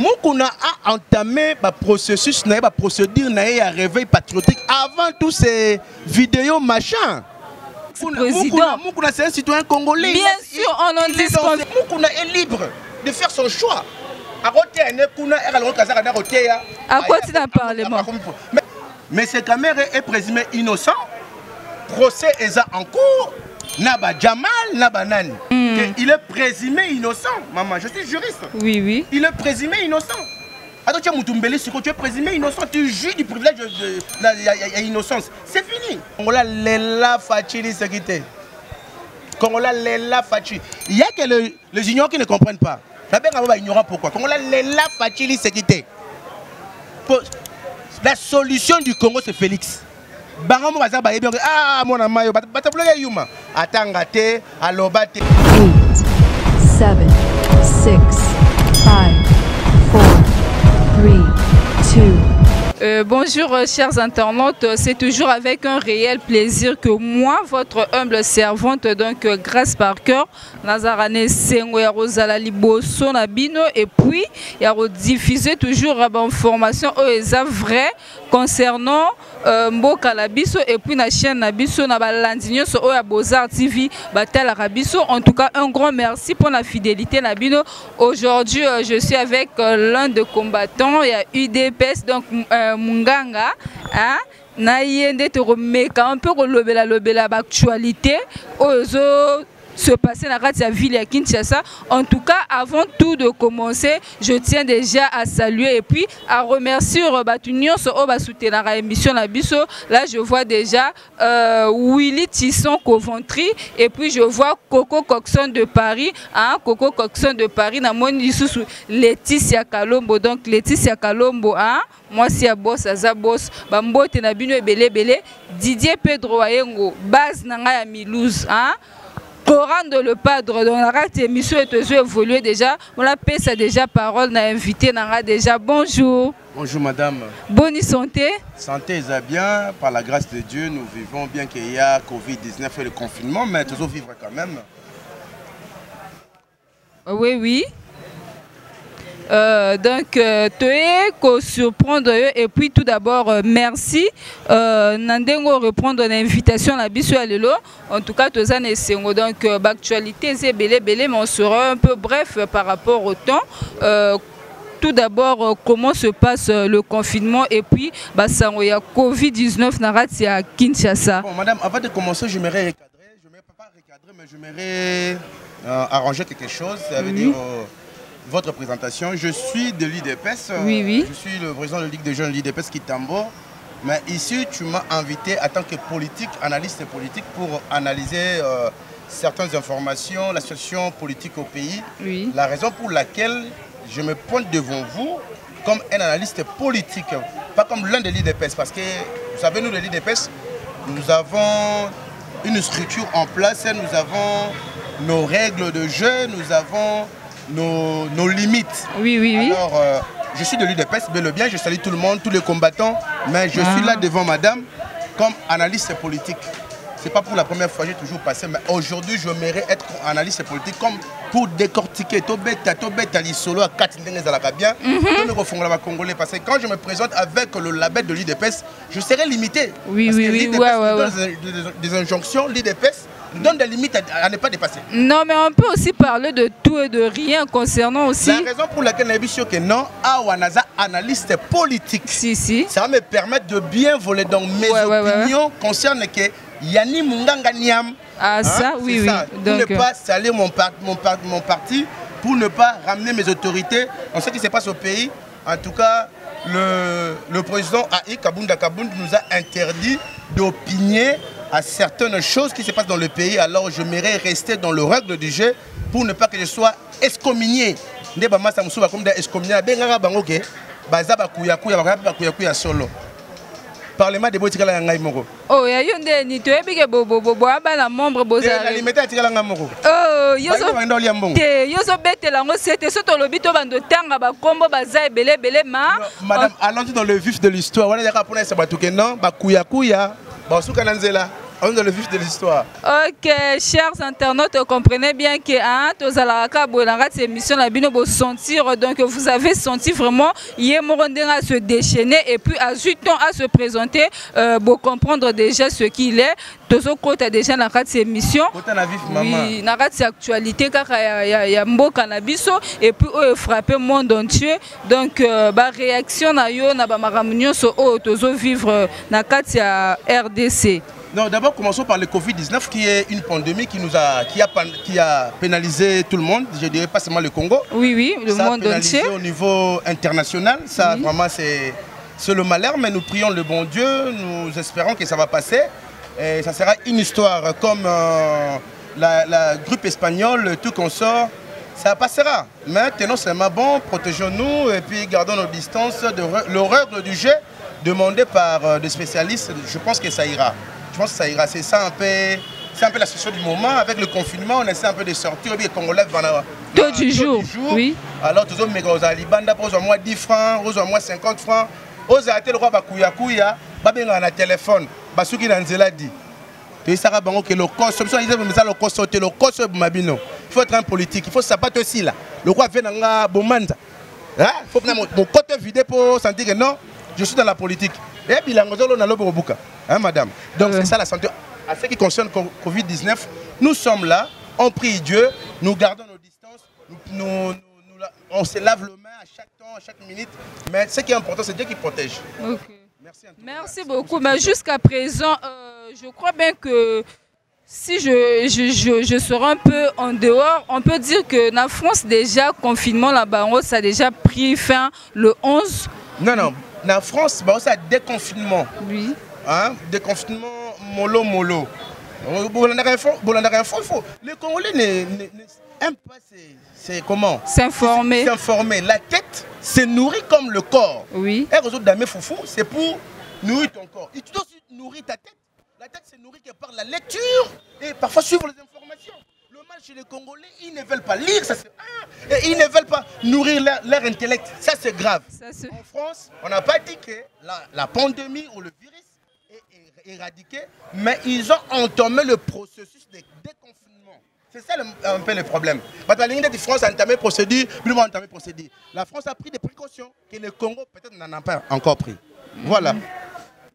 mokuna a entamé ye baprocédure na ye ya réveil patriotique avant tous ces vidéos machin Président. mokuna c'est un citoyen congolais. Bien sûr, on en est discute. mokuna est libre de faire son choix. Ekalokazaka na koteya Akoti na parlement. Mais- mais ce caméra est présumé innocent procès eza en cours na bajamal na banani Que il est présumé innocent maman je suis juriste Oui, oui. il est présumé innocent Attends, tu es Moutumbele, tu es présumé innocent, tu jouis du privilège de, de la y a- y a- y a innocence. C'est fini. Congola lela fachili sekite. Congola lela fachili. Il y a que le- les ignorants qui ne comprennent pas. La benga va ignorant pourquoi? Congola lela sekite. Po- La solution du Congo c'est Félix. Bango mo baza bayebi yango ah mwana mayo batabulaka yuma. Atanga te aloba te. Eight, seven, six, five, four, three, two, Euh, bonjour euh, chers internautes, c'est toujours avec un réel plaisir que moi, votre humble servante, donc euh, Grâce Parker, Nazarane Sengo ya Rosala Liboso na bino et puis ya diffuser toujours l'information eza vrai concernant euh, mboka biso et puis na chaîne na biso na balandi nyonso TV batalaka biso. En tout cas, un grand merci pour la fidélité na bino. Aujourd'hui, euh, je suis avec euh, l'un des combattants, il y a UDPS donc euh, Munganga, hein? na ye nde tokomeka un peu kolobela lobela baactualité oyo ezo se passer dans la ville à Kinshasa. En tout cas, avant tout de commencer, je tiens déjà à saluer et puis à remercier Robatunion sur soutenir la émission la biso. Là, je vois déjà euh, Willy Tisson Coventry et puis je vois Coco Coxon de Paris, hein, Coco Coxon de Paris, na moni sous Laetitia Kalombo. Donc Laetitia Kalombo, hein, moi si à boss, aza boss, bambote na bino ebele, Didier Pedro Ayengo, base nanga ya Milouz, hein. Coran de le padre dans la rate émission est toujours évolué déjà. On a ça déjà parole n'a invité n'a déjà. Bonjour. Bonjour madame. Bonne santé. Santé est bien. Par la grâce de Dieu nous vivons bien qu'il y a Covid-19 et le confinement mais toujours vivre quand même. Oui oui euh, donc, euh, te surprendre et puis tout d'abord euh, merci euh, Nandengo reprendre l'invitation à Bissou Alelo. En tout cas, les sengo donc l'actualité c'est belé belé mais on sera un peu bref par rapport au temps. Tout d'abord comment se passe le confinement? Et puis bah ça il y a Covid-19 narati à Kinshasa. Bon madame, avant de commencer, je recadrer, je m'aimerais pas recadrer mais je m'aimerais euh, arranger quelque chose, ça veut Oui. dire euh, votre présentation. Je suis de l'IDPS. euh, Oui, oui. Je suis le président de la Ligue des jeunes de l'IDPS Kitambo. Mais ici, tu m'as invité en tant que politique, analyste politique, pour analyser euh, certaines informations, la situation politique au pays. Oui. La raison pour laquelle je me pointe devant vous comme un analyste politique, pas comme l'un de l'IDPS. Parce que, vous savez, nous, de l'IDPS, nous avons une structure en place, nous avons nos règles de jeu, nous avons nos, nos limites. Oui oui oui. Alors, euh, je suis de l'UDPS, bel et bien, je salue tout le monde, tous les combattants, mais je suis Ah. là devant madame comme analyste politique. Ce n'est pas pour la première fois, j'ai toujours passé, mais aujourd'hui, je mérite être analyste politique comme pour décortiquer. Tobeta, Tobeta, Lisolo, à 4 bien. Tobeta, Congolais. Parce que quand je me présente avec le label de l'IDPS, je serai limité. Oui, Parce oui, que oui, ouais, ouais, donne Des, des- des injonctions, l'IDPS donne des limites à, à ne pas dépasser. Non mais on peut aussi parler de tout et de rien concernant aussi. La raison pour laquelle suis que non, Awanaza, analyste politique. Si si. Ça va me permettre de bien voler. Donc mes Ouais, ouais, ouais, opinions concernent que Yanni Munganga Niam. Ah ça Hein, oui c'est oui. ça. Pour ne euh, pas salir mon, par- mon, par- mon parti, pour ne pas ramener mes autorités dans ce qui se passe au pays. En tout cas, le, le président AI Kabunda Kabund nous a interdit d'opiner à certaines choses qui se passent dans le pays. Alors je m'irai rester dans le règle du jeu pour ne pas que je sois excommunié. Bakomi da excommunié ke bakuyakuya bakuyakuya solo parlement debo etikala ngai moko oh ya yo nde ni toyebi ke bobobobo abana membre na bozala. limete atikala ngai moko Oh yo Balinga zo banda olia mbongo te yo zobetela yango sete so tolobi to bando tanga bakombo baza ebele ebele ma. Madame, allons dans le vif de l'histoire. Wana yaka pona esa batuke non, bakuya kuya, basuka na nzela. On est dans le vif de l'histoire. Ok, chers internautes, comprenez bien que hein, tozalaka na kati ya émission na bino sentir donc vous avez senti vraiment ye moko ndenge à se déchaîner et puis à 8 ans à se présenter euh, pour comprendre déjà ce qu'il est tozokota déjà na kati ya émission Kota na vif maman. Oui, na kati ya actualité kaka ya, ya, ya mboka na biso et puis oyo frappé monde entier donc euh, baréaction na yo na bamakambo nyonso oyo tozovivre na kati ya rdc Non, d'abord commençons par le Covid-19 qui est une pandémie qui nous a qui a qui a pénalisé tout le monde, je dirais pas seulement le Congo. oui oui le ça monde a pénalisé entier au niveau international. Ça, Oui. vraiment, c'est c'est le malheur, mais nous prions le bon Dieu. Nous espérons que ça va passer. Et ça sera une histoire comme euh, la, la grippe espagnole, tout qu'on sort. Ça passera. Mais tenons seulement bon, protégeons-nous et puis gardons nos distances. De règle du jeu demandé par euh, des spécialistes, je pense que ça ira. Je pense que ça ira. C'est ça un peu. C'est un peu la situation du moment. Avec le confinement, on essaie un peu de sortir. Les Congolais vont avoir- Taux du jour, oui. alors libanda mpo ozwa mwa 10 francs mwa 50 francs ozala te lokwa bakuyakuya babengaka na telefone basuki na nzela di toyisaka bango eboma bino il faut être un politique il faut sapato osila lokwa ave na nga bomanza Hein? faut na mokoto vide mpo sentir que non je suis dans la politique e bilango ozolona lobe kobuka hein, madame? Donc c'est ça la santé à ce qui concerne co- covid-19 nous sommes là on prie dieu nous gardons nos distances nous, nous- nous- nous la- on se lave les mains à chaque temps à chaque minute mais ce qui est important c'est dieu qui protège Ok. merci Merci beaucoup. Mais jusqu'à présent, euh, je crois bien que si je, je, je, je serai un peu en dehors, on peut dire que la France, déjà, confinement là-bas, ça a déjà pris fin le 11. non non na france baosa déconfinement Oui. Hein, déconfinement mollo mollo. Les congolais ne, ne, ne aiment pas c'est comment? S'informer. s'informer. La tête se nourrit comme le corps. Oui. et réseau d'amé foufou c'est pour nourrir ton corps. Et tu dois aussi nourrir ta tête. La tête se nourrit que par la lecture et parfois suivre les informations. Le mal chez les congolais ils ne veulent pas lire ça c'est et ils ne veulent pas nourrir leur, leur intellect. Ça c'est grave. Ça, en France, on n'a pas dit que la, la pandémie ou le virus est, est éradiqué, mais ils ont entamé le processus de déconfinement. C'est ça un peu le problème. La France a entamé procédure, a entamé procédure. La France a pris des précautions que le Congo peut-être n'en a pas encore pris. Voilà.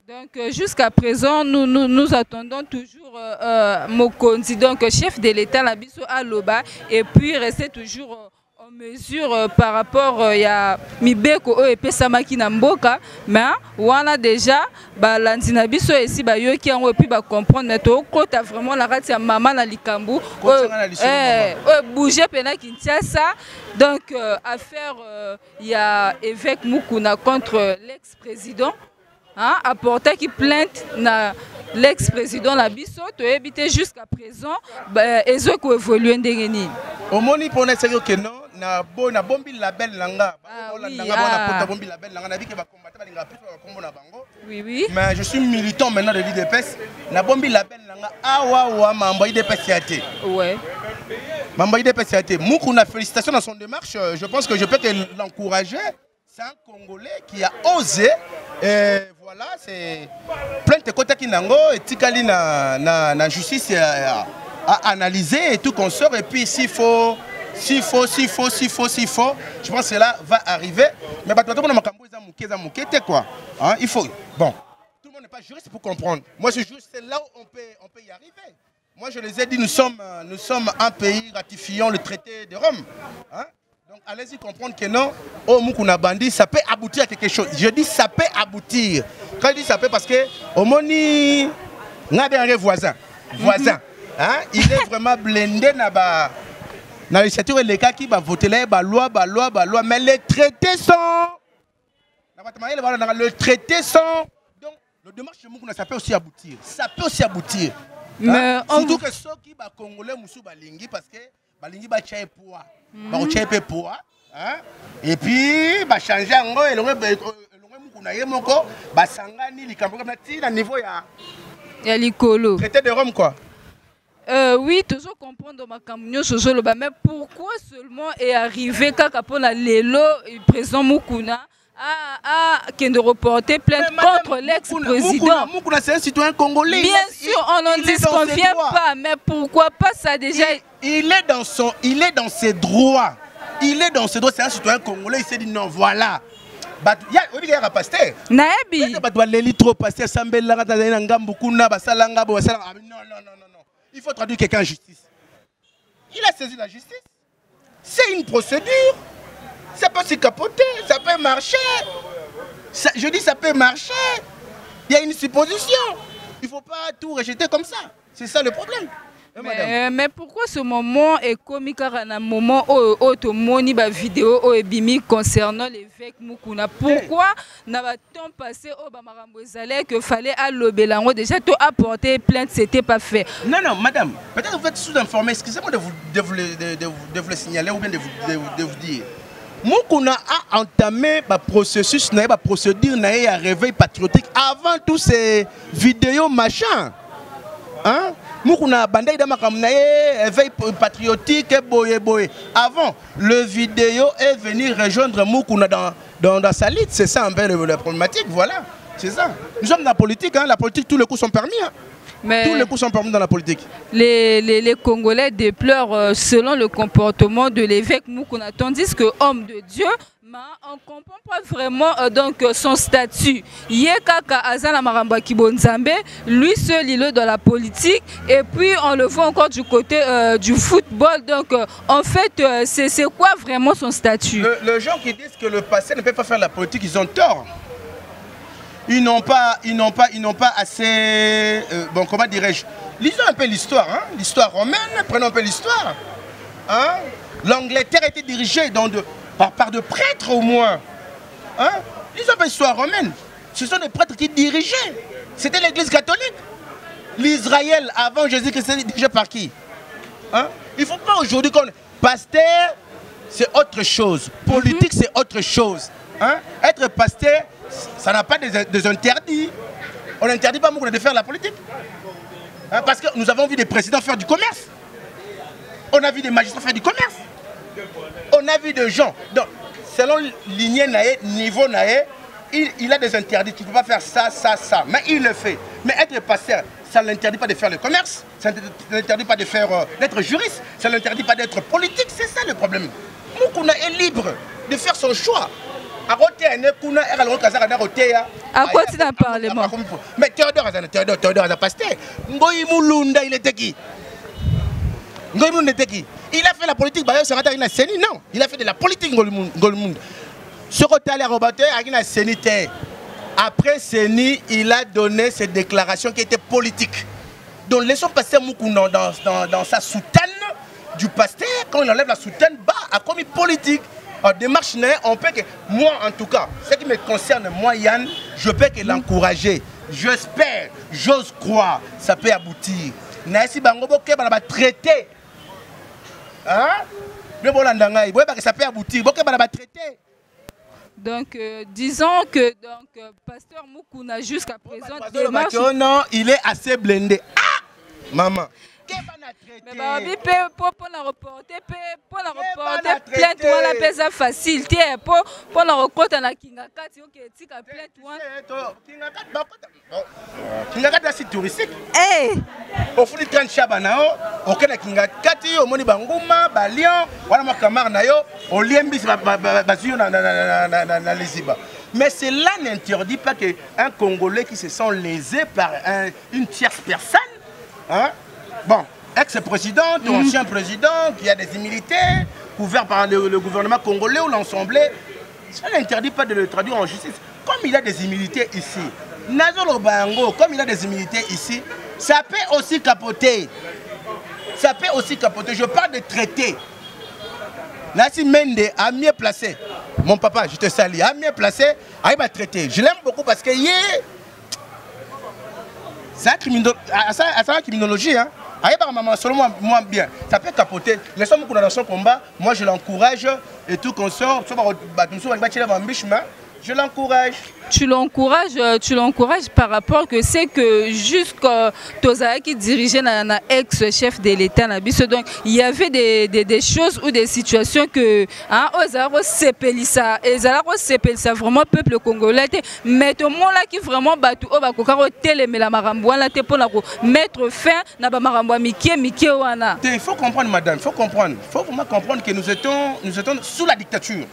Donc euh, jusqu'à présent, nous, nous, attendons toujours euh, euh, donc chef de l'État, la biso à et puis rester toujours euh, mesure euh, par rapport à ya mibeko oyo epesamaki na mboka mais wana déjà balandi na biso esi bayoki yango epuis bacomprendre mais tokota vraiment na kati ya mama na likambo lisolo, eh, oyo bouge mpena kinshasa. Donc euh, affaire euh, ya évêque mukuna contre l'ex-président hein, apportaki plainte na l'ex-président na biso toyebi te jusqu'à présent ba- ezoki koévolue ndenge nini omoni mpona eseki okeno na bo- nabombi label na nga Ah, ah. pota bombi label na nga nayebi ke bakombata balingaka plus bakombo na bango. Oui oui. Mais je suis militant maintenant de l'IDPS nabombi label na nga awawa mambo ya IDPS ya te ouais. Mambo ya IDPS ya te mukuna félicitations dans son démarche. Je pense que je peux l'encourager c'est un congolais qui a osé et voilà c'est plainte ekotaki nango etikali na, na, na justice à, à analyser et tout consort et puis s'il faut s'il faut s'il faut s'il faut s'il faut je pense que cela va arriver. Mais te quoi. Hein, il faut bon. Tout le monde n'est pas juriste pour comprendre. Moi je juriste c'est là où on peut, on peut y arriver. Moi je les ai dit nous sommes, nous sommes un pays ratifiant le traité de Rome. Hein? Donc allez-y comprendre que non oh mukuna bandi ça peut aboutir à quelque chose. Je dis ça peut aboutir. Quand je dis ça peut parce que au moni nga bien voisin. Voisin hein? il est vraiment blindé na ba na législature elekaki bavotela ye baloi baloi baloi mais les traités sont na bato mayele bana nanga le traité sont donc le démarche de mukuna ça peut aussi aboutir. Ça peut aussi aboutir. Mais on- surtout que soki bacongolais mosusu balingi parce que balingi batya ye poa bakotya mpe poa hein? et puis bachange yango elongo elongo mukuna ye moko basangani likambo kaka ti na niveau ya ya likolo. Traité de rome quoi. Euh, oui, toujours comprendre nyonso ozoloba mais pourquoi seulement est arrivé kaka mpona lelo président mukuna Ah, ah, qui de reporter plainte madame, contre l'ex-président. C'est un citoyen congolais. Bien Il- sûr, on n'en disconvient pas, mais pourquoi pas ça déjà Il, il est dans son, il est dans ses droits. Il est dans ses droits. C'est un citoyen congolais. Il s'est dit non, voilà. Il y a, il y a un pasteur. Naebi. Ete bato baleli trop tazali na ngambu kuna basalanga basalanga Ah, non il faut traduire quelqu'un en justice il a saisi la justice c'est une procédure ça peut se capoter ça peut marcher. Ça- je dis ça peut marcher. Il y a une supposition. Il faut pas tout rejeter comme ça. C'est ça le problème. Hein, madame? Mais, mais pourquoi ce moment est comique car un moment où moni ba vidéo ebimi concernant l'évêque Mukuna? Pourquoi n'a pas temps passé au bamarambo que fallait allober lango déjà tout apporter plainte c'était pas fait? Non, non, madame, peut-être que vous êtes sous-informé. Excusez-moi de vous, de, vous, le- de, de vous- de vous le signaler ou bien de, vous- de vous dire. Mukuna a entamé le processus, la procédure à réveil patriotique avant tous ces vidéos machin. Hein? Mukuna bandai da makambo na ye, éveil patriotique boye boye. Avant, le vidéo est venu rejoindre Mukuna dans, dans, dans sa liste. C'est ça un peu le- la problématique, voilà. C'est ça. Nous sommes dans la politique, hein. la politique, tous les coups sont permis. hein. Mais Tous les coups sont permis dans la politique. les, les, les Congolais déplorent euh, selon le comportement de l'évêque Mukuna, tandis que homme de Dieu, mais on ne comprend pas vraiment euh, donc, euh, son statut. Yekaka Azana Maramba Kibonzambe, lui seul il est dans la politique, et puis on le voit encore du côté euh, du football. Donc euh, en fait, euh, c'est c'est quoi vraiment son statut? Le, les gens qui disent que le passé ne peut pas faire la politique, ils ont tort. Ils n'ont pas, ils n'ont pas, ils n'ont pas assez, euh, bon, comment dirais-je? Lisons un peu l'histoire, hein, l'histoire romaine. Prenons un peu l'histoire. Hein L'Angleterre était dirigée dans de, par, par de prêtres au moins. Hein Lisons un peu l'histoire romaine. Ce sont des prêtres qui dirigeaient. C'était l'Église catholique. L'Israël avant Jésus-Christ était dirigé par qui? Hein? Il ne faut pas aujourd'hui qu'on... Pasteur, c'est autre chose. Politique, c'est autre chose. Hein? Être pasteur, ça n'a pas des, interdits. On n'interdit pas beaucoup de faire la politique. Hein, Parce que nous avons vu des présidents faire du commerce. On a vu des magistrats faire du commerce. On a vu des gens. Donc, selon lignée naé, niveau naé, il, il a des interdits. Tu ne peux pas faire ça, ça, ça. Mais il le fait. Mais être pasteur, ça ne l'interdit pas de faire le commerce. Ça ne l'interdit pas de faire, euh, d'être juriste. Ça ne l'interdit pas d'être politique. C'est ça le problème. Mukuna est libre de faire son choix. Akoteya ne kuna ekala kazaka na koteya Akwati na parlement. mais théodore azana théodore théodore aza pasteur ngoyi mulunda il mulunda il a fait la politique bayo sanga taki na seni non. Il a fait de la politique ngoyi Mu- ngoyi mulunda. Soki otali akoba te aki na seni te après seni il a donné ses déclarations qui étaient politiques. Donc laissons passer Mukuna dans, dans, dans sa soutane du pasteur. Quand il enlève la soutane bas a commis politique en démarche né, on peut que moi en tout cas ce qui me concerne moi Yann je peux que l'encourager. J'espère j'ose croire ça peut aboutir. Bango bokeba na batraité hein? Boyeba que ça peut aboutir. Bokeba na batraité Donc euh, disons que donc, euh, Pasteur Mukuna jusqu'à présent que démarche Mathieu, non il est assez blindé. Ah! Maman babi mpe mpo mpona reporte mpe mpona bana reporte plainte traité. wana mpe eza facile. Te mpo mpona kokɔta na kinga kati oke etika plainte wana kingakati asi touristique. Eh, ofuli 30 shaba na yo okende kinga kati omoni banguma balion wana makamare na yo olie mbisi ba- ba- ba- bazwi yo na- na- na- na- na- na liziba mais cela n'interdit pas qu'un congolais qui se sent lésé par un- une tierce personne hein, bon ex-président ou ancien président qui a des immunités couverts par le, le gouvernement congolais ou l'ensemble ça n'interdit pas de le traduire en justice. Comme il a des immunités ici, Nazolo Bango, comme il a des immunités ici, ça peut aussi capoter. Ça peut aussi capoter. Je parle de traité. Nassi Mende a mieux placé. Mon papa, je te salue, a mieux placé, il va traiter. Je l'aime beaucoup parce que est. C'est un ah, criminologie. Hein. Aïe, maman, selon moi, bien. Ça peut capoter. Laissons beaucoup dans son combat. Moi, je l'encourage et tout qu'on sort. soit par- bah, nous je l'encourage. Tu l'encourages, euh, tu l'encourages par rapport que c'est que jusqu'à Tozaya qui dirigeait na, ex-chef de l'État donc il y avait des, des, des choses ou des situations que hein ozara sepelisa ezala sepelisa vraiment peuple congolais mais tout le monde qui vraiment batu o bakoka ko telemela te pour mettre fin ba makambo mikie mikie wana. Il faut comprendre madame, il faut comprendre. Il faut vraiment comprendre que nous étions nous étions sous la dictature.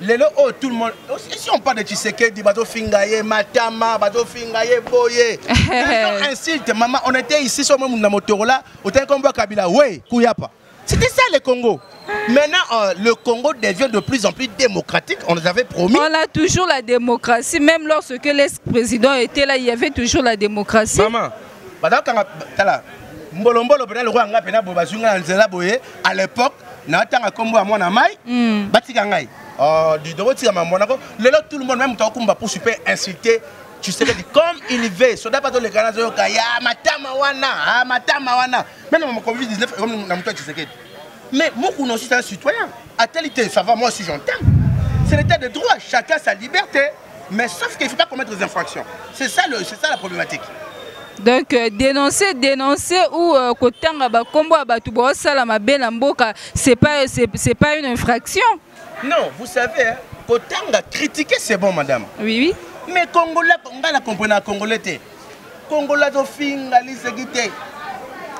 Lelo oyo oh, tout le monde oh, si on parle de Tshisekedi bazofinga ye matama bazofinga ye boye insulte mama on était ici sur na motorola otali kombo kabila we kuyapa c'était ça le Congo Maintenant, euh, le Congo devient de plus en plus démocratique. On nous avait promis. On a toujours la démocratie. Même lorsque l'ex-président était là, il y avait toujours la démocratie. Maman, mbolombolo pena lokwa nga pena bo bazunga na nzela boye à l'époque ya mwana mai mm. batika ngai Mamonako. Le tout le monde, même pour super insulter. Tu sais, comme il veut, so pas les canaux, ya matama wana, ah matama wana. Même mon Covid 19, comme toi, tu sais Mais moi, je suis un citoyen. À telle ça va, moi aussi j'entends. C'est l'état de droit, chacun sa liberté. Mais sauf qu'il ne faut pas commettre des infractions. C'est ça, le, ça la problématique. donc euh, dénoncer dénoncer ou euh, kotanga bakombo ya bato baosala mabe na mboka c'est pas c'est pas une infraction Non, vous savez, hein, Kotanga, critiquer c'est bon, madame. Oui, oui. Mais Congolais, on va la comprendre Congolais. Congolais, au finga, lisegite.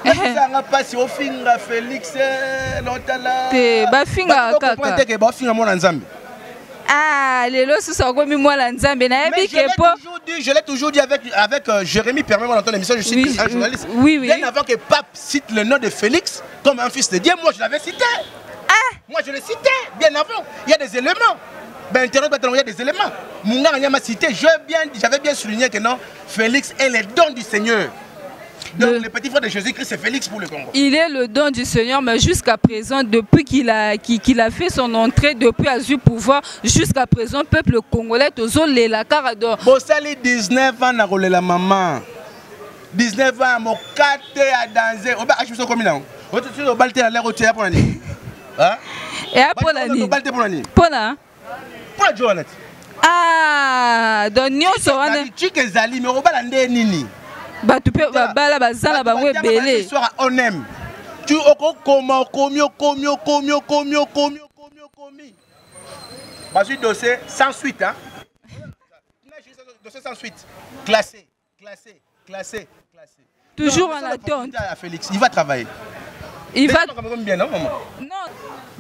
ezanga mpasi ofinga félix lotala te bafinga kaka teke bafinga mwana nzambe Ah, lelo susu akomi mwana nzambe nayebi ke po je l'ai toujours dit avec, avec euh, Jérémy permets-moi d'entendre l'émission je suis oui, un journaliste oui, oui. bien avant que Pape cite le nom de Félix comme un fils de Dieu moi je l'avais cité Moi, je le citais bien avant. Il y a des éléments. Ben, il y a des éléments. Mounga Nyama cité, j'avais bien, souligné que non, Félix est le don du Seigneur. Donc, le, le petit frère de Jésus-Christ, c'est Félix pour le Congo. Il est le don du Seigneur, mais jusqu'à présent, depuis qu'il a, qu'il, a fait son entrée, depuis a eu pouvoir, jusqu'à présent, peuple congolais, toujours les la carador. Bossali 19 ans, na la maman. 19 ans, mon 4 à danser. Oba, je suis comme là. Tu es au balté à l'air au théâtre pour l'année. eya mpona nini jo wana ti ah donc nyonso wana chike ezali me obala nde nini. Bato mpe babala baza na bango ebele onem tu okokoma okomi okomi okomi okomi okomi okomi okomi bazwi dossier sans suite hein? dossier sans suite. Classé classé classé classé. Toujours en attente Félix il va travailler il va non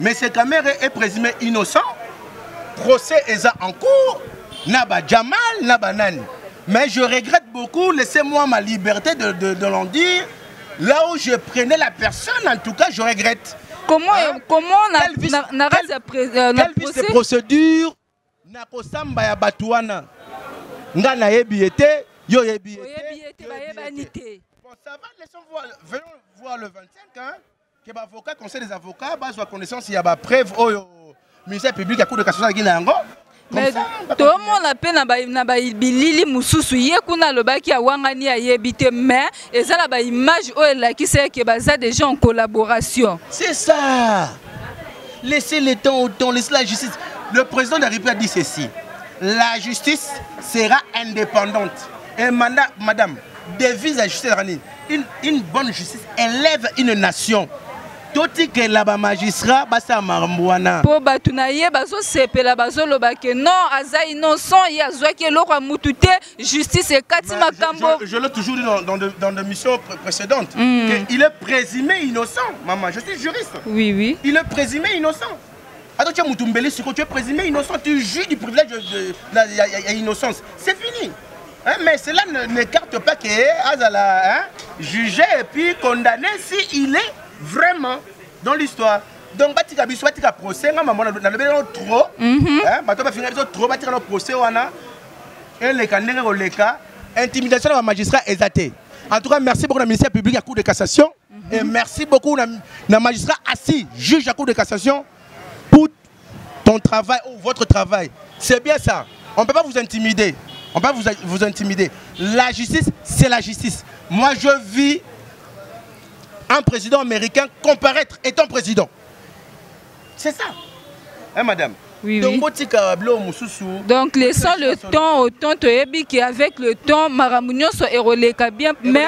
mais ce caméra est présumé innocent. Procès est en cours. Naba Jamal naba nani. Mais je regrette beaucoup laissez-moi ma liberté de, de, de l'en dire. Là où je prenais la personne en tout cas je regrette. Comment hein? comment na quel na, na, quel, na, na procès? procédure? Na kosamba ya bato wana. Nga nayebi ye te yo yebi ye te bayebani te bon ça va laissons voir venons voir le 25 hein ke baavocat conseil des avocats bazwa connaissance ya bapreuve oyo ministère public ya cour de cassation alaki na yango tomona mpe na bilili mosusu. Ye kuna alobaki awangani ayebi te mais eza na baimage oyo elakisi eke baza déjà en collaboration. C'est ça. Laissez le temps au temps laissez la justice. Le président de la république a dit ceci. La justice sera indépendante. Et mandat, madame devise la justice une, une bonne justice élève une nation totikela bamagistrat basala makambo wana mpo bato na ye bazosepela bazoloba ke non aza innocent ye azwaki eloko ya mutu te justice ekati makambo je, je, je l'ai toujours dit dans, dans, de, dans des missions pré précédentes mm. il est présumé innocent maman je suis juriste oui oui il est présumé innocent Attends, tu es Moutumbele, tu es présumé innocent, tu juges du privilège de, l'innocence. C'est fini. Hein, mais cela n'écarte pas que Azala hein, jugé et puis condamné s'il est vraiment dans l'histoire. Donc batika biso batika procès nga mama nalobi yango trop. Bato bafinga biso trop batika no procès wana. Eleka ndenge koleka intimidation na bamagistrat eza te en tout cas merci beaucoup na ministère public ya cour de cassation. Mm -hmm. et merci beaucoup na, na magistrat assis juge à cour de cassation pour ton travail ou votre travail. C'est bien ça. On ne peut pas vous intimider. On peut pas vous, vous intimider. La justice c'est la justice. Moi je vis un président américain comparaître étant président. C'est ça. Hein, madame? Oui, donc oui. donc laissons le temps au temps toyebi qu'avec le temps makambo nyonso eroleka bien. Mais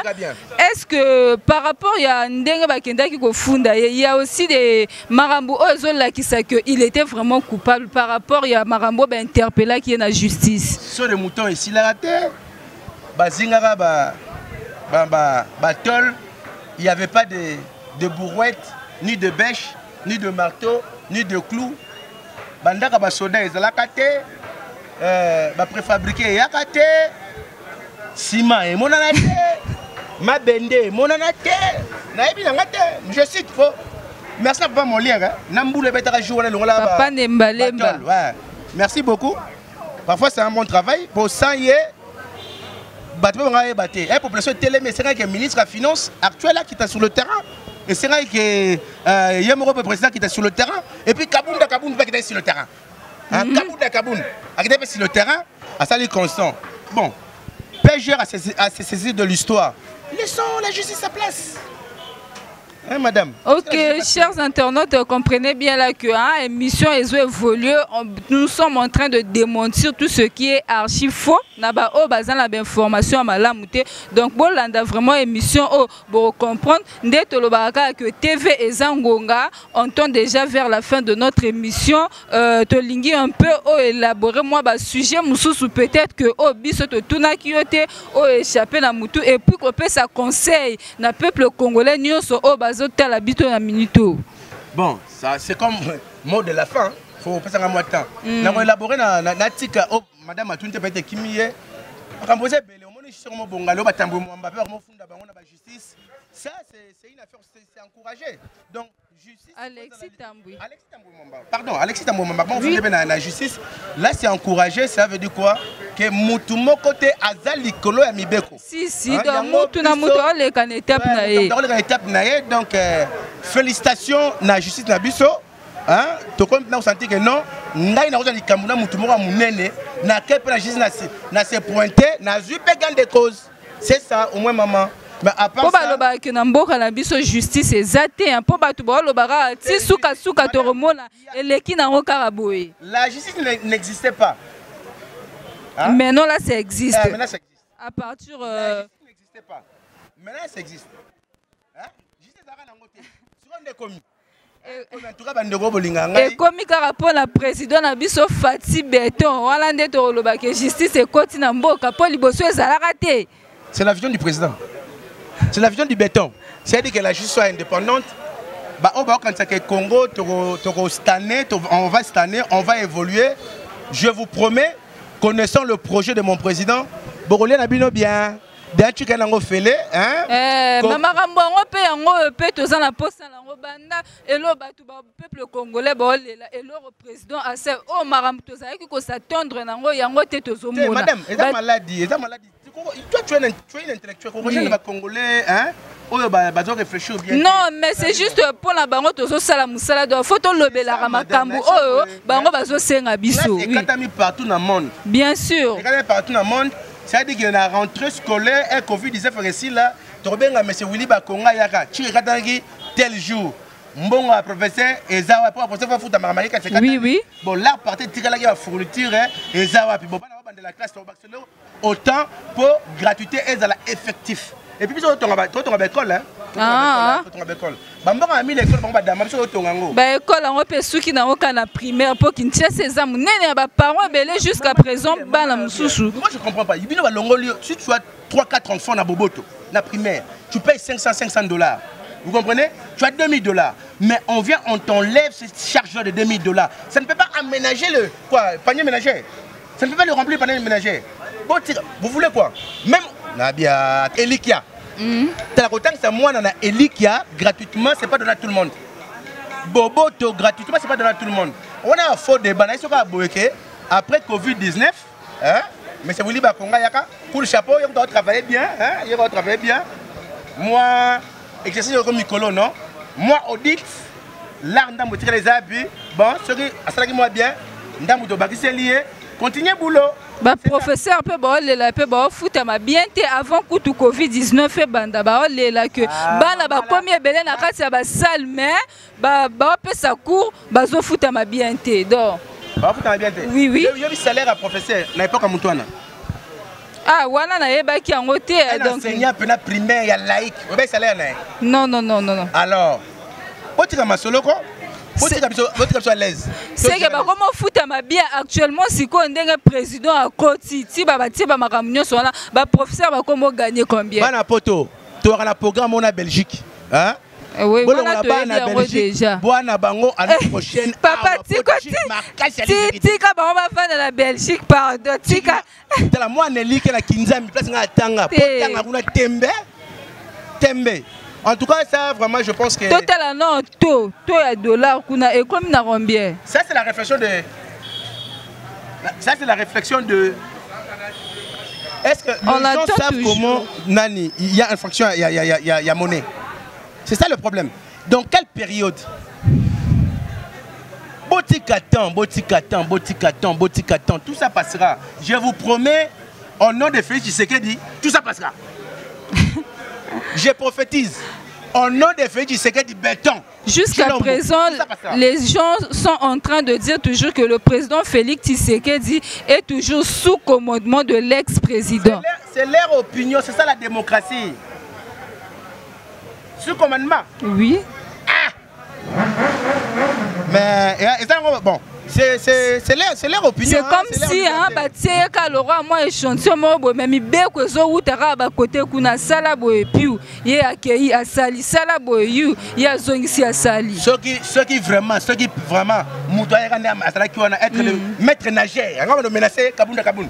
est-ce que par rapport ya ndenge bakendaki kofunda ye il y a aussi des makambo oyo ezolakisa que il était vraiment coupable par rapport ya makambo bainterpellaki ye na justice. So de mouton esilaka te bazingaka ba- ba- ba- il y avait pas de, de bourrouette ni de bêche ni de marteau ni de clou bandaka ezalaka te euh, bapréfabriqué eyaka te nsima emonana te mabende emonana te nayebi nanga te je cite fo merci na papa molière ba- nembalemba ouais. Merci beaucoup. Parfois, c'est un bon travail. Pour ça, il bato mpe banga yeba te population etelemi esengaki ministre ya finance actuel akita sur le terrain esengaki ke ye moko mpe président akita sur le terrain et puis kabunda kabunda mpe akitaki sur le terrain. Hein, kabunda kabunda akitaki mpe sur le terrain asali constant. Bon pgr a saisi de l'histoire laissons la justice sa place hein, madame? Ok, chers internautes, comprenez bien là que hein, émission évolue. Nous sommes en train de démentir tout ce qui est archi faux. Naba o bazan la information à malamute. Donc bon landa vraiment émission oh pour comprendre. Nde tolobaka que TV et Zangonga on tend déjà vers la fin de notre émission. Euh, tolingi un peu oh élaborer moi ba sujet mususu peut-être que oh biso to tuna kiote oh échappé na mutu et puis qu'on peut ça conseil na peuple congolais oh na minute. Bon, ça c'est comme mot de la fin. hein. Faut passer un mois de temps. Mm. Na élaborer na na na tika oh madame omoni bango na ba justice. Ça c'est une affaire c'est c'est encouragé. Donc justice Alexis Tambouy. Alexis Tambou Mwamba. Pardon, Alexis Tambou Mwamba. Bon, Oui. vous na la justice. Là c'est encouragé, ça veut dire quoi? Que mutu moko te azali kolo ya mibeko. Si si Hein, donc mutu na mutu na étape na ye. donc, na euh, félicitations na justice na biso hein tokomi mpena kosanti ke non ngai nakozwa likambo na moko na justice na se- na se pointe nazwi mpe gain de cause c'est ça au moins maman mais à part mpo ça balobaka ke na mboka na biso justice eza te hein, mpo bato baolobaka ti sukasuka tokomona eleki nango kaka boye la justice ne- n'existait pas. Hein? maintenant là ça existe. Eh, maintenant ça existe. À partir la euh, justice n'existait pas. Maintenant ça existe. Hein? justice ezalaka nango te siko nde ekomi en tout cas bandeko bolinga ngai ekomi kaka mpo na président na biso fati beton wana nde tokolobaka justice ekoti na mboka mpo liboso ezalaka te C'est la vision du président. C'est la vision du béton. C'est-à-dire que la justice soit indépendante. Bah, on va quand que Congo, on va stanner, on va évoluer. Je vous promets, connaissant le projet de mon président, Borolien Nabino bien. Truc à l'ango fêlé, hein? Eh, Ko- ma makambo yango mpe yango oyo mpe toza na mposa nango banda elo bato bapeuple congolais baolela eloko président ase oyo makambo tozalaki kosatondre nango yango te T'sais, tozomona Madame, c'est Ba- maladie, c'est maladie. Toi, tu es un, tu es un intellectuel. Congolais, Oui. les Congolais, hein? Doivent réfléchir bien. non mais c'est juste bango do fo tolobelaka C'est ça, madame, makambo merci, oyo oui. bango bazosenga Là, biso c'est oui. Katami partout dans le monde. bien sûr partout dans le monde, c'est-à-dire qu'il y a une rentrée scolaire et Covid-19 ici là, Torbenga M. Willy Bakonga Yaka, tu regardes tel jour. Mbongo professeur pour professeur c'est Oui, oui. Bon là la fourniture hein, bon bana la classe autant pour gratuité et la effectif. Et puis biso tonga ba tonga ba école hein. Ah, ah. Tonga ba école. Bamboka a mis l'école bango ba dama biso tonga ngo. baekole yango mpe suki nango kaka na primaire mpo kinshasa eza monene ya baparent ebele jusqu'à présent bana mosusu Moi, je comprends pas. Balongoli, si tu as 3-4 enfants dans Boboto, la primaire, tu payes 500-500 dollars. Vous comprenez? Tu as 2000 dollars. Mais on vient, on t'enlève cette charge de 2000 dollars. Ça ne peut pas aménager le quoi, panier ménager. Ça ne peut pas le remplir le panier ménager. Vous voulez quoi? Même Nabia, Elikia. T'as la que c'est moi, dans Elikia, gratuitement, c'est pas donné à tout le monde. Boboto gratuitement, c'est pas donné à tout le monde. On a un faux débat. À Boeke. Après Covid-19, hein, mais c'est Willy Bakonga Yaka, pour le chapeau, il doit travailler bien. Hein, il doit travailler bien. Moi, exercice comme Mikolo, non? Moi, audit, l'art d'ambo tirer les habits. Bon, ce qui a moi bien, ndambo to bakisi lié. Continuez boulot. Baprofesseur mpe baolela mpe baofutama bien te avant kutu covid-19 ebanda baolela ke Ah, bana bakomi ebele na kati ya basale mais ba- baopesa cour bazofutama bien te donc. Oui, oui. yobi salaire ya professeur na ya motu wana ah wana nayebaki yango te enseignant mpena primaire ya laïque. Oyebai salaire na ye non non non non non. Alors botika masolo ko botika biso à l'aise. Seke bakoma ofutama bien actuellement sikoyo ndenge président akoti ti babatie bamakambo nyonso wana baprofesseur bakoma oganye combien? Bana poto towaka na programme belgique hein? Eh bwana bango prochaine papa Belgique, tika bango bafanda na belgique pardon tika. tala mwana elike na kinzambi place atanga kuna tembe. Tembe en tout cas ça vraiment je pense que totala non to to ya dollar kuna ekomi na combien? Ça c'est la réflexion de ça c'est la réflexion de est-ce que On les gens savent toujours. comment nani il y a infraction il y a, il y a, il y a- il y a, il y a monnaie. C'est ça le problème. Dans quelle période? Botika temps botika temps tout ça passera. Je vous promets au nom de Félix Tshisekedi tout ça passera je prophétise au nom de Félix Tshisekedi béton Jusqu'à présent, les gens sont en train de dire toujours que le président Félix Tshisekedi est toujours sous commandement de l'ex-président. C'est leur opinion, c'est ça la démocratie. Sous commandement. Oui. Mais, et- et ça, bon, c'est c'est- c'est leur, c'est leur opinion. C'est hein, comme si hein, liberté. batieyeka lora mwa échantillon moko boye me mibeko ezowutaka bakote kuna asala boye piu ye akei asali sala boye yu ye azongisi asali Ceux qui, ceux qui vraiment, ceux qui vraiment, Moutou Ayakane Asalaki wana, être le maître nageur, on va nous menacer, Kabounda Kaboun.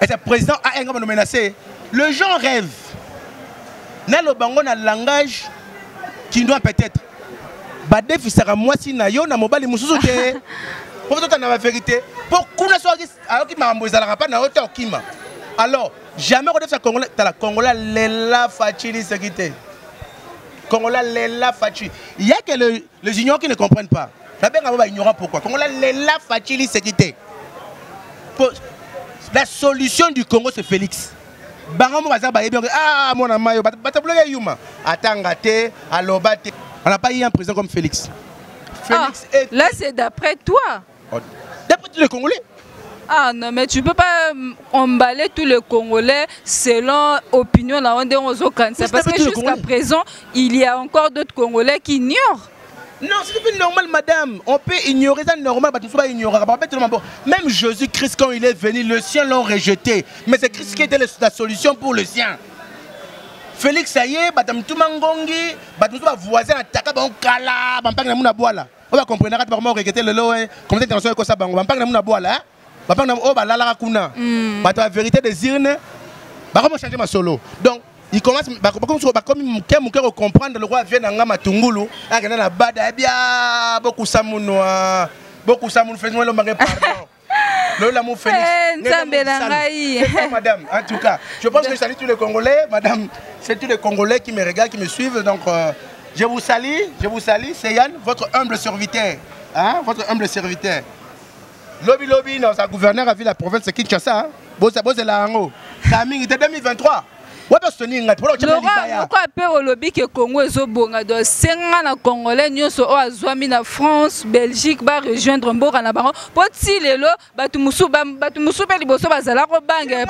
Et c'est président A, on va nous menacer. Le gens rêve. Na le bango na langage qui doit peut-être. Badefisaka mwasi na yo na mobali mosusu te. Po totana na bavérité mpo kuna soki ayoki makambo ezalaka mpa na yo te okima. Alors jamais kodefisa congolais tala congolais lela facili soki te? Congolais lela facili il y a que le, les ignorants qui ne comprennent pas. Nabenga bo baignorant pourquoi? Congolais lela facili soki te? Po- la solution du congo c'est félix. Bango mo baza bayebi ah mwana mayo batabulaka yuma. Atanga te aloba te on n'a pas eu un président comme félix Ah, félix est là c'est d'après toi d'après tous les congolais Ah non, mais tu peux pas euh, emballer tous les Congolais selon opinion na onde on zo kanisa Mais c'est parce pas que jusqu'à présent, il y a encore d'autres Congolais qui ignorent. Non, c'est tout normal, madame. On peut ignorer ça normal, tout ça, ignorer. Même Jésus-Christ, quand il est venu, le sien l'ont rejeté. Mais c'est Christ qui était la solution pour le sien. Félix, ça y est, madame Toumangongi, bah, tout ça, voisin, attaqué, bah, on kala, bah, on na boala. On va comprendre, quand on va regretter le lot, hein, comme ça, international, bah, on va na boala, hein. Bah, on oh, bah, la la kuna. Bah, la vérité des urnes, bah, comment changer ma solo. Donc, il commence, bah, comme ça, bah, comme mon cœur, mon cœur comprendre, le roi vient dans Ngama Tungulu, ah, il y a la bada, eh ça, mon noir, beaucoup ça, mon frère, le mari, pardon. Madame, en tout cas, je pense que je salue tous les Congolais. Madame, c'est tous les Congolais qui me regardent, qui me suivent. Donc, euh, je vous salue, je vous salue. C'est Yann, votre humble serviteur. Hein, votre humble serviteur. Lobby Lobby, non, sa gouverneur a vu la province de Kinshasa. Hein. Bosse, bosse, là en haut. Ça a mis, 2023. Laurent, Libaya. moko ape olobi ke Congo ezobonga do senga na Congolais nyonso oyo azwami na France, Belgique mboka na bango ti lelo bato mosusu mpe liboso bazala kobanga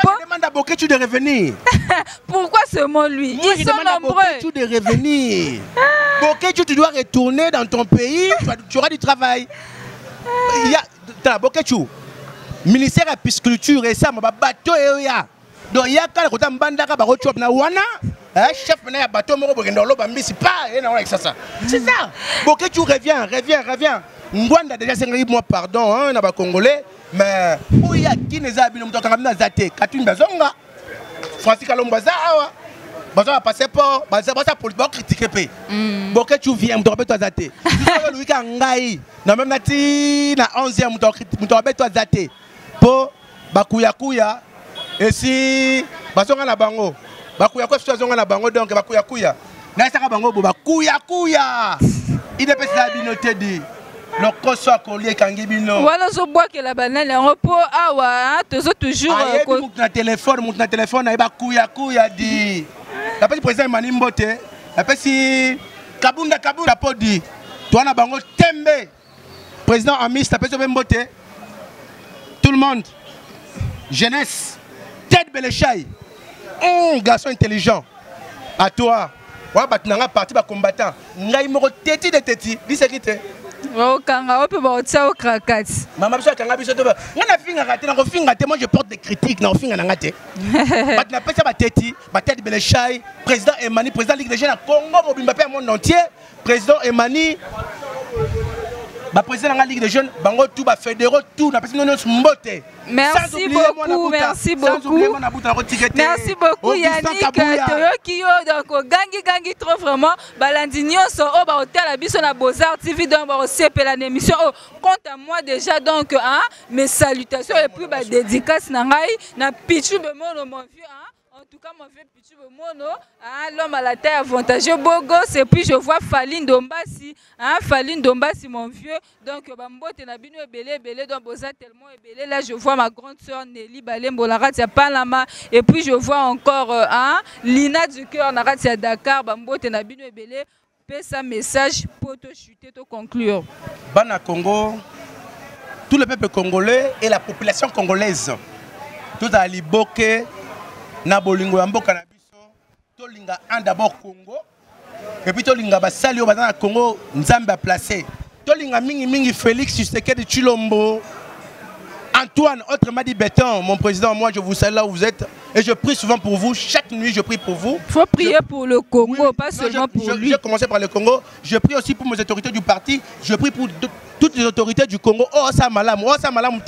pourquoi seulement lui? Ils sont nombreux Boketu de revenir. Boketu, tu dois retourner dans ton pays, tu, auras du travail. Il y a, Boketu, ministère de pisciculture et ça, ma bateau et ya. Donc, il y a quand on mbandaka ba chop na wana, hein, chef na ya moko mbisi pa ça. C'est ça. Boketu reviens, reviens, reviens. Ngwanda déjà c'est moi pardon hein, na ba congolais, mais où il y a qui ne zabi no mutaka na zate, katuni bazonga. Francis Kalombo awa. Baza ba passeport, baza politique ba critiquer pe. Boke tu viens muto beto azate. Tu Louis Kangai. Na même nati na 11e muto muto beto azate. Po bakuya kuya et si bazonga na bango. Bakuya kwa fito zonga na bango donc bakuya kuya. Na saka bango bo bakuya kuya. Ide pesa binote di. Lokoso akolie kangi bino. wana ozobwakela banani yango mpo awa hein, tozo toujours euh, motu na telefone motu na telefone ayeba kuyakuya di napesi président emani mbote napesi kabunda kabunda mpo di twana bango tembe président amis napesi obe mbote tout le monde jeunesse ted beleshai. Un garçon intelligent. À toi. Oya bato na nga parti ngai moko teti de teti te okanga mama biso akanga biso to ngai nafingaka te nakofinga te moi je porte des critiques nakofinga na nga te bato napesa bateti batete beleshai président emani président ligue des jeunes ya congo mobimba mpe ya monde entier. Président emani baprésident na nga ligue des jeunes bango tu bafédéraux tu napesi bino nyonso mbote Merci beaucoup, merci beaucoup. merci beaucoup yannick Kabuya. toyoki yo donc ogangi gangi trop vraiment balandi nyonso oyo baotala biso na bozar tv donc baosepela na émission oyo compte à moi déjà donc hein, mes salutations et puis badédicace na ngai na pichu mon vieux hein. Tout cas, mon vieux Pichu Bemono, hein, l'homme à la taille avantageux, beau gosse, et puis je vois Faline Dombasi, hein, Faline Dombasi, mon vieux. Donc, Bambote Nabino Ebele, Ebele, donc Boza tellement Ebele. Là, je vois ma grande soeur Nelly Balembo, Naratia Panama, et puis je vois encore euh, hein, Lina du cœur, Naratia Dakar, Bambote Nabino Ebele. Pesa message pour te chuter, te conclure. bana congo tout le peuple congolais et la population congolaise tozala liboke na bolingo ya mboka na biso tolinga un d'abord congo epuis tolinga basali oyo baza na congo nzambe aplace tolinga mingimingi félix tshisekedi chilombo Antoine, autrement dit Béton, mon président, moi je vous salue là où vous êtes et je prie souvent pour vous. Chaque nuit je prie pour vous. Il faut prier pour le Congo, Oui, pas non, seulement je- pour je- lui. J'ai commencé par le Congo. Je prie aussi pour mes autorités du parti. Je prie pour de- toutes les autorités du Congo. Oh, ça malam. Oh, ça malam.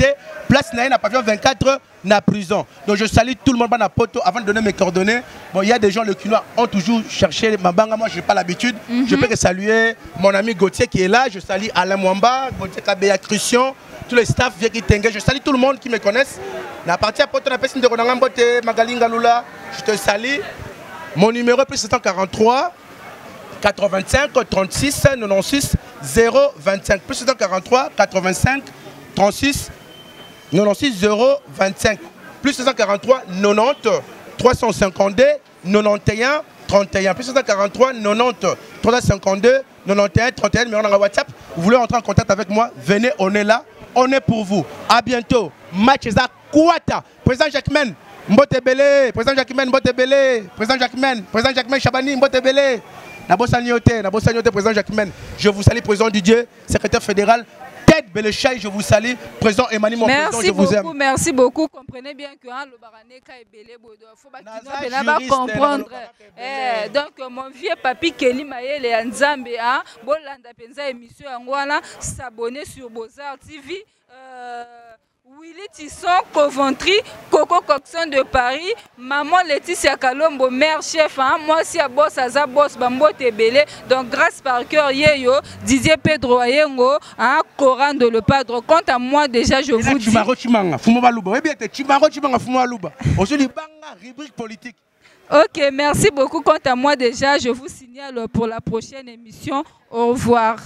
Place Naï, na pavillon 24, na prison. Donc je salue tout le monde poto avant de donner mes coordonnées. Bon, il y a des gens, le Quinois, ont toujours cherché ma banga. Moi, je n'ai pas l'habitude. Je peux que saluer mon ami Gauthier qui est là. Je salue Alain Mwamba, Gauthier Kabeya Christian, staffs, Vieki Tengue. Je salue tout le monde qui me connaissent. Na partie à na nga mbote, Magalinga Lula. Je te salue. Mon numéro est plus 743 85 36 96 025 plus 743 85 36 96 025 plus 743 90 352 91 31 plus 743 90 352 91 31 numéro dans WhatsApp vous voulez entrer en contact avec moi venez on est là on est pour vous. À bientôt. Match Eza Kouata. Président Jacquemin Mbote Belé président Jacquemin Mbote Belé président Jacquemin président Jacquemin Chabani Mbote Belé Nabosani Yote, Nabosani Yote, président Jacquemin. Je vous salue, président Didier, secrétaire fédéral. Ted Belechai, je vous salue. Président Emmanuel, mon président, Merci je vous aime. beaucoup, merci beaucoup. Comprenez bien que hein, le baraneka est belé, bodo. Faut pas qu'il pas juriste, comprendre. Eh, donc mon vieux papi Kelly Mayele ya Nzambe, hein, bolanda penza émission yango wana, s'abonner sur Bozar TV. Euh, Willy Tisson, Coventry, Coco Coxon de Paris, Maman Laetitia Kalombo, mère chef, hein, moi aussi à boss, Aza boss, Bambo Tebele, donc grâce par cœur, Yeyo, Didier Pedro Ayengo, hein, Coran de le Padre. Quant à moi, déjà, je Et là, vous dis. Chimaro Chimanga. Oui, bien, Chimaro Chimanga. Aujourd'hui, banga, rubrique politique. Ok, merci beaucoup. Quant à moi déjà, je vous signale pour la prochaine émission. Au revoir.